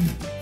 Mm-hmm.